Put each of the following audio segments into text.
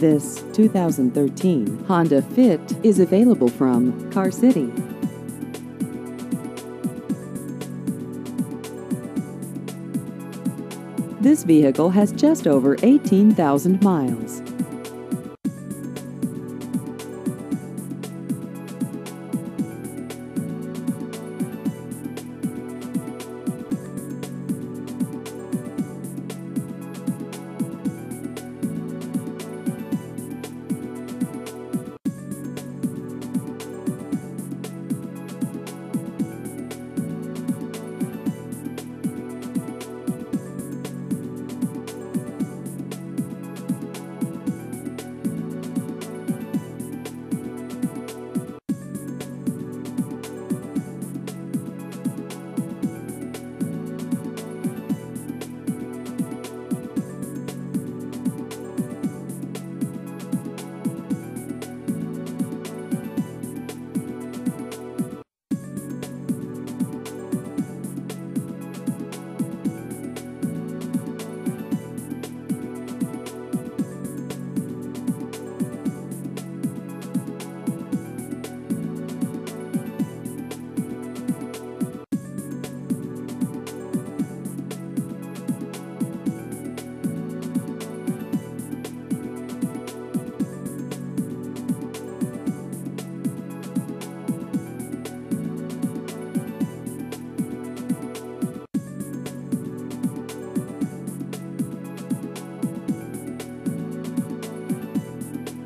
This 2013 Honda Fit is available from Car City. This vehicle has just over 18,000 miles.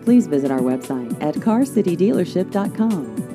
Please visit our website at carcitydealership.com.